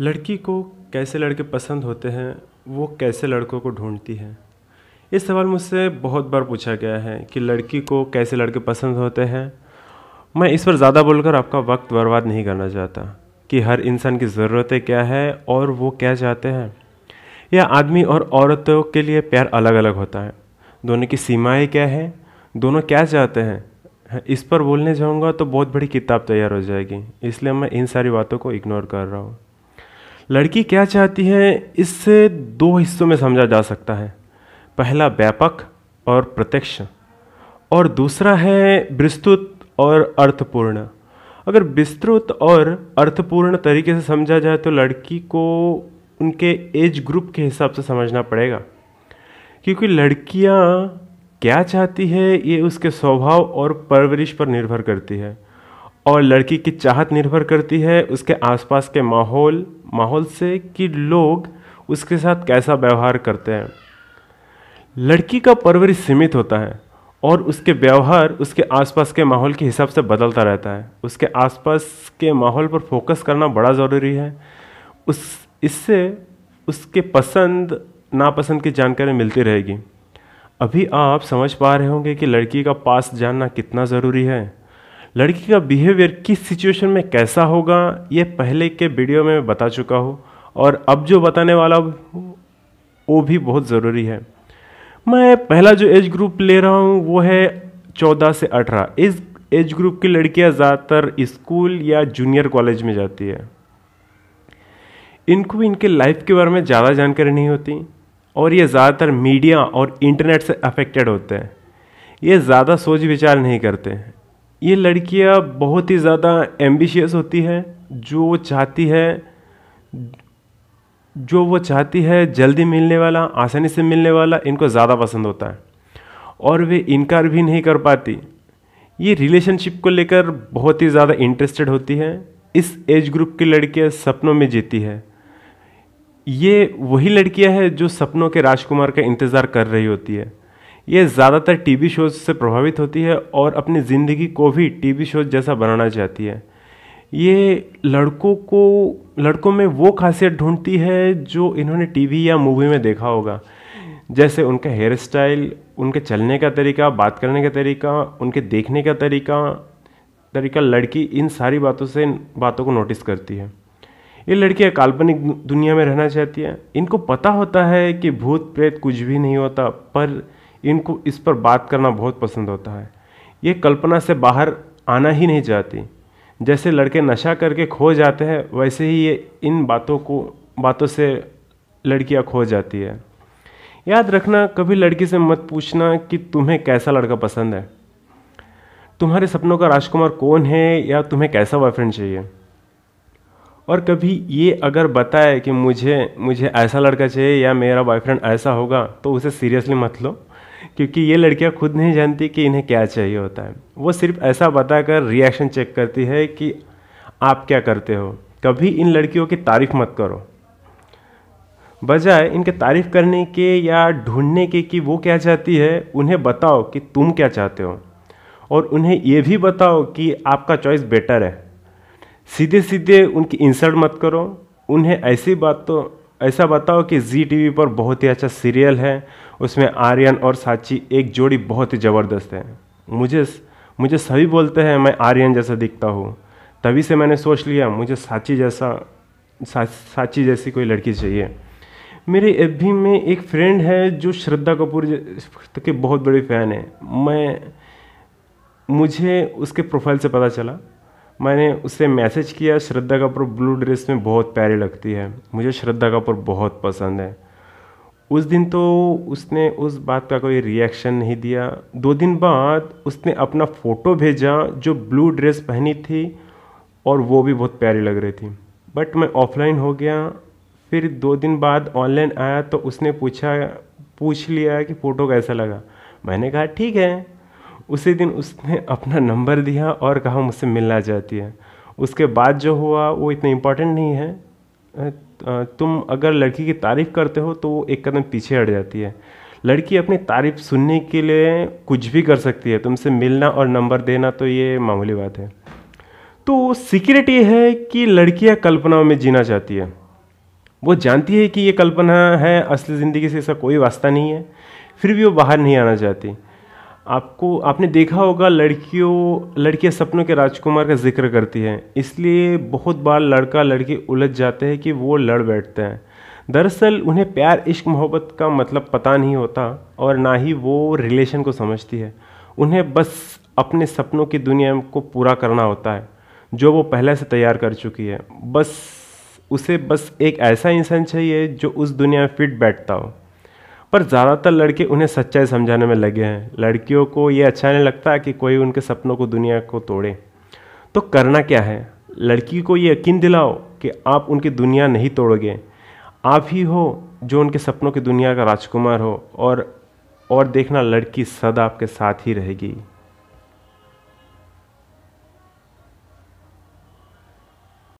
लड़की को कैसे लड़के पसंद होते हैं, वो कैसे लड़कों को ढूंढती है? इस सवाल मुझसे बहुत बार पूछा गया है कि लड़की को कैसे लड़के पसंद होते हैं। मैं इस पर ज़्यादा बोलकर आपका वक्त बर्बाद नहीं करना चाहता कि हर इंसान की ज़रूरतें क्या है और वो क्या चाहते हैं। यह आदमी और औरतों के लिए प्यार अलग अलग होता है। दोनों की सीमाएँ क्या है? दोनों क्या चाहते हैं? इस पर बोलने जाऊँगा तो बहुत बड़ी किताब तैयार हो जाएगी, इसलिए मैं इन सारी बातों को इग्नोर कर रहा हूँ। लड़की क्या चाहती है, इससे दो हिस्सों में समझा जा सकता है। पहला व्यापक और प्रत्यक्ष, और दूसरा है विस्तृत और अर्थपूर्ण। अगर विस्तृत और अर्थपूर्ण तरीके से समझा जाए तो लड़की को उनके एज ग्रुप के हिसाब से समझना पड़ेगा। क्योंकि लड़कियाँ क्या चाहती है, ये उसके स्वभाव और परवरिश पर निर्भर करती है, और लड़की की चाहत निर्भर करती है उसके आसपास के माहौल माहौल से कि लोग उसके साथ कैसा व्यवहार करते हैं। लड़की का परवरिश सीमित होता है और उसके व्यवहार उसके आसपास के माहौल के हिसाब से बदलता रहता है। उसके आसपास के माहौल पर फोकस करना बड़ा ज़रूरी है। उस, इससे उसके पसंद, नापसंद की जानकारी मिलती रहेगी। अभी आप समझ पा रहे होंगे कि लड़की का पास जानना कितना ज़रूरी है। लड़की का बिहेवियर किस सिचुएशन में कैसा होगा, ये पहले के वीडियो में बता चुका हूँ। और अब जो बताने वाला वो भी बहुत ज़रूरी है। मैं पहला जो एज ग्रुप ले रहा हूँ, वो है चौदह से अठारह। इस एज ग्रुप की लड़कियाँ ज़्यादातर स्कूल या जूनियर कॉलेज में जाती है। इनको भी इनके लाइफ के बारे में ज़्यादा जानकारी नहीं होती, और ये ज़्यादातर मीडिया और इंटरनेट से अफेक्टेड होते हैं। ये ज़्यादा सोच विचार नहीं करते। ये लड़कियाँ बहुत ही ज़्यादा एम्बिशियस होती है। जो वो चाहती है, जो वो चाहती है जल्दी मिलने वाला, आसानी से मिलने वाला, इनको ज़्यादा पसंद होता है। और वे इनकार भी नहीं कर पाती। ये रिलेशनशिप को लेकर बहुत ही ज़्यादा इंटरेस्टेड होती है। इस एज ग्रुप की लड़कियाँ सपनों में जीती है। ये वही लड़कियाँ हैं जो सपनों के राजकुमार का इंतज़ार कर रही होती है। ये ज़्यादातर टीवी शोज़ से प्रभावित होती है और अपनी ज़िंदगी को भी टीवी शोज़ जैसा बनाना चाहती है। ये लड़कों को, लड़कों में वो खासियत ढूंढती है जो इन्होंने टीवी या मूवी में देखा होगा। जैसे उनका हेयर स्टाइल, उनके चलने का तरीका, बात करने का तरीका, उनके देखने का तरीका तरीका लड़की इन सारी बातों से बातों को नोटिस करती है। ये लड़कियाँ काल्पनिक दुनिया में रहना चाहती हैं। इनको पता होता है कि भूत प्रेत कुछ भी नहीं होता, पर इनको इस पर बात करना बहुत पसंद होता है। ये कल्पना से बाहर आना ही नहीं चाहती। जैसे लड़के नशा करके खो जाते हैं, वैसे ही ये इन बातों को, बातों से लड़कियाँ खो जाती है। याद रखना, कभी लड़की से मत पूछना कि तुम्हें कैसा लड़का पसंद है। तुम्हारे सपनों का राजकुमार कौन है या तुम्हें कैसा बॉयफ्रेंड चाहिए? और कभी ये अगर बताए कि मुझे मुझे ऐसा लड़का चाहिए या मेरा बॉयफ्रेंड ऐसा होगा तो उसे सीरियसली मत लो। क्योंकि ये लड़कियाँ खुद नहीं जानती कि इन्हें क्या चाहिए होता है। वो सिर्फ़ ऐसा बताकर रिएक्शन चेक करती है कि आप क्या करते हो। कभी इन लड़कियों की तारीफ़ मत करो। बजाय इनके तारीफ़ करने के या ढूँढने के कि वो क्या चाहती है, उन्हें बताओ कि तुम क्या चाहते हो। और उन्हें ये भी बताओ कि आपका चॉइस बेटर है। सीधे सीधे उनकी इंसल्ट मत करो। उन्हें ऐसी बात तो ऐसा बताओ कि जी टीवी पर बहुत ही अच्छा सीरियल है। उसमें आर्यन और साची एक जोड़ी बहुत ही ज़बरदस्त है। मुझे मुझे सभी बोलते हैं मैं आर्यन जैसा दिखता हूँ। तभी से मैंने सोच लिया मुझे साची जैसा सा, साची जैसी कोई लड़की चाहिए। मेरे एफ़ में एक फ्रेंड है जो श्रद्धा कपूर के बहुत बड़े फ़ैन है। मैं मुझे उसके प्रोफ़ाइल से पता चला। मैंने उससे मैसेज किया श्रद्धा कपूर ब्लू ड्रेस में बहुत प्यारी लगती है। मुझे श्रद्धा कपूर बहुत पसंद है। उस दिन तो उसने उस बात का कोई रिएक्शन नहीं दिया। दो दिन बाद उसने अपना फ़ोटो भेजा जो ब्लू ड्रेस पहनी थी और वो भी बहुत प्यारी लग रही थी। बट मैं ऑफलाइन हो गया। फिर दो दिन बाद ऑनलाइन आया तो उसने पूछा, पूछ लिया कि फ़ोटो कैसा लगा। मैंने कहा, ठीक है। उसी दिन उसने अपना नंबर दिया और कहा, मुझसे मिलना चाहती है। उसके बाद जो हुआ, वो इतना इम्पोर्टेंट नहीं है। तुम अगर लड़की की तारीफ़ करते हो तो वो एक कदम पीछे हट जाती है। लड़की अपनी तारीफ़ सुनने के लिए कुछ भी कर सकती है। तुमसे मिलना और नंबर देना तो ये मामूली बात है। तो सीक्रेट ये है कि लड़कियाँ कल्पनाओं में जीना चाहती है। वो जानती है कि ये कल्पना है, असली ज़िंदगी से इसका कोई वास्ता नहीं है। फिर भी वो बाहर नहीं आना चाहती। आपको, आपने देखा होगा लड़कियों, लड़कियाँ सपनों के राजकुमार का ज़िक्र करती हैं। इसलिए बहुत बार लड़का लड़की उलझ जाते हैं कि वो लड़ बैठते हैं। दरअसल उन्हें प्यार, इश्क, मोहब्बत का मतलब पता नहीं होता और ना ही वो रिलेशन को समझती है। उन्हें बस अपने सपनों की दुनिया को पूरा करना होता है, जो वो पहले से तैयार कर चुकी है। बस, उसे बस एक ऐसा इंसान चाहिए जो उस दुनिया में फिट बैठता हो। पर ज़्यादातर लड़के उन्हें सच्चाई समझाने में लगे हैं। लड़कियों को ये अच्छा नहीं लगता कि कोई उनके सपनों को दुनिया को तोड़े। तो करना क्या है? लड़की को ये यकीन दिलाओ कि आप उनकी दुनिया नहीं तोड़ोगे। आप ही हो जो उनके सपनों की दुनिया का राजकुमार हो और और देखना लड़की सदा आपके साथ ही रहेगी।